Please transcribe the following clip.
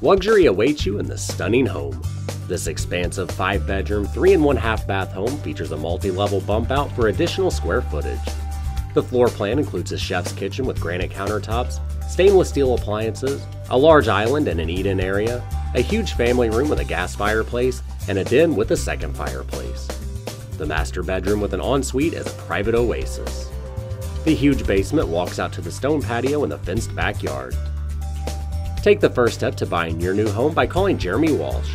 luxury awaits you in this stunning home. This expansive 5 bedroom, 3 and 1 half bath home features a multi level bump out for additional square footage. The floor plan includes a chef's kitchen with granite countertops, stainless steel appliances, a large island and an eat in area, a huge family room with a gas fireplace, and a den with a second fireplace. The master bedroom with an ensuite is a private oasis. The huge basement walks out to the stone patio and the fenced backyard. Take the first step to buying your new home by calling Jeremy Walsh